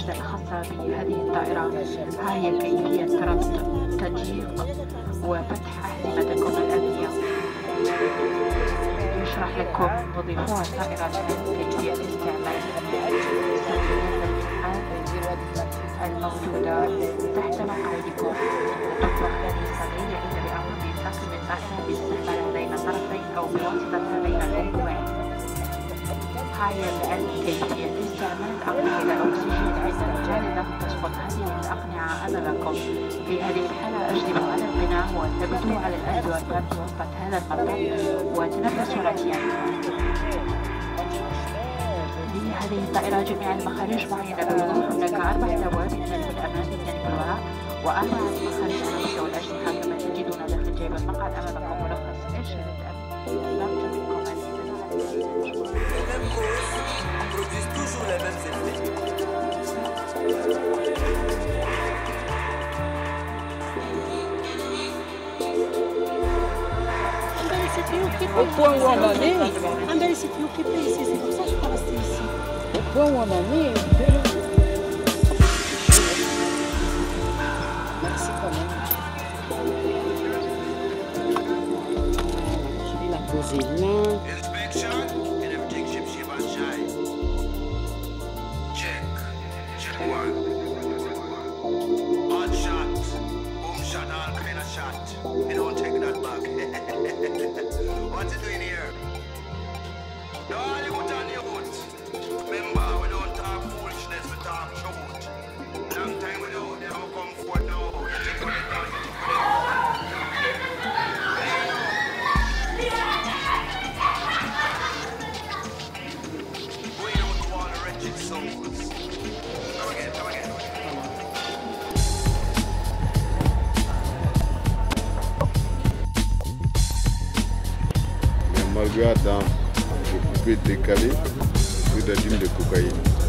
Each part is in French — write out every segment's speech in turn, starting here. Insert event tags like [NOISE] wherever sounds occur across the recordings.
النجدة الخاصة بهذه الطائرة ها هي كيفية ربط تضييق وفتح أحزمتكم الأمنية يشرح لكم مضيفو الطائرة كيفية استعمال الموجودة تحت هذه الأقنعة أمامكم في هذه الحالة أجلبوا على القناع وثبتوا على الأرض والباب بواسطة هذا المطلب وتنفسوا راسيا. لهذه الطائرة جميع المخارج معينة. بالوضوح هناك أربع أبواب من الجانب الأمامي الجانب الوراء وأربعة مخارج Au point où on en est, c'est pour ça que je suis restée ici. Au point où on en est, merci quand même. Je vais la poser là. Inspection one. Hot shot. Boom shot. All kind of shot. [LAUGHS] what you doing here? No, dans le coupé décalé que d'adine de cocaïne.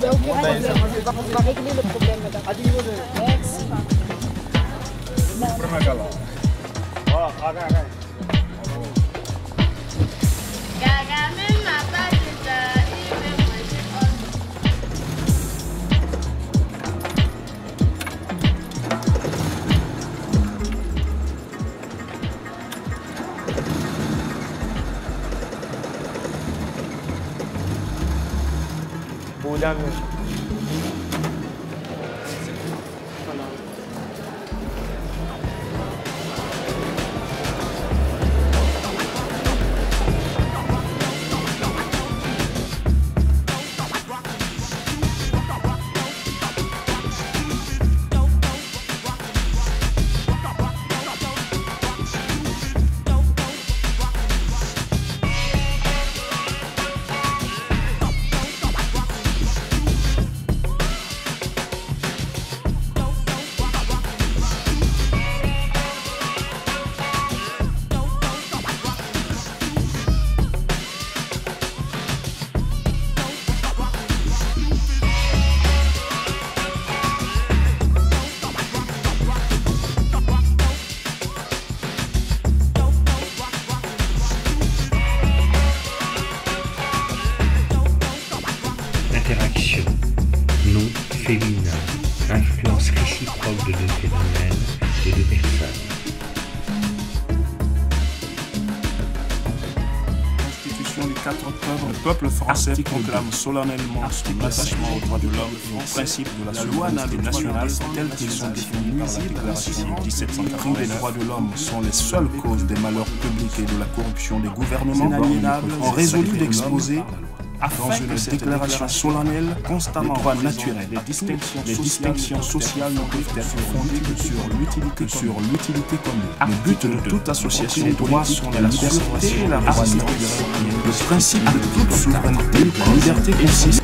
On va régler le problème, madame. Merci. kabullenmiyorsun. Féminin. Influence réciproque de deux phénomènes et de personnes. Constitution du 4 octobre, le peuple français proclame solennellement son attachement aux droits de l'homme et aux principes de la souveraineté nationale tels qu'ils sont définis par la Déclaration de 1789. Les droits de l'homme sont les seules causes des malheurs publics et de la corruption des gouvernements. Inaliénables ont résolu dans une déclaration solennelle constamment les droits naturels, les distinctions, les distinctions sociales ne peuvent être fondées que sur l'utilité, que sur l'utilité commune. Le but de toute association doit sont la liberté et la raison. Le principe de toute souveraineté, la liberté consiste